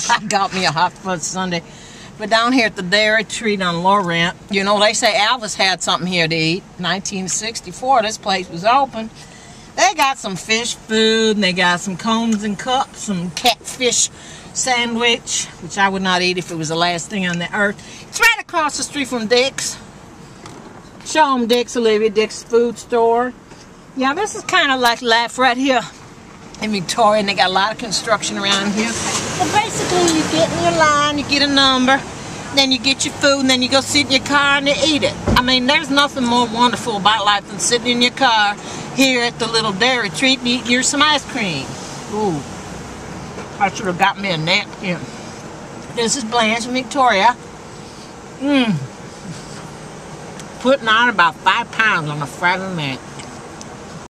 got me a hot fudge sundae. But down here at the Dairy Treet on Laurent, you know, they say Elvis had something here to eat. 1964, this place was open. They got some fish food, and they got some cones and cups, some catfish sandwich, which I would not eat if it was the last thing on the earth. It's right across the street from Dick's. Show them Dick's, Olivia Dick's food store. Yeah, this is kind of like life right here in Victoria, and they got a lot of construction around here. But basically, you get in your line, you get a number, then you get your food, and then you go sit in your car and you eat it. I mean, there's nothing more wonderful about life than sitting in your car here at the little dairy treet and eating your some ice cream. Ooh, I should have got me a napkin. This is Blanche in Victoria. Mmm. Putting on about five pounds on a Friday night.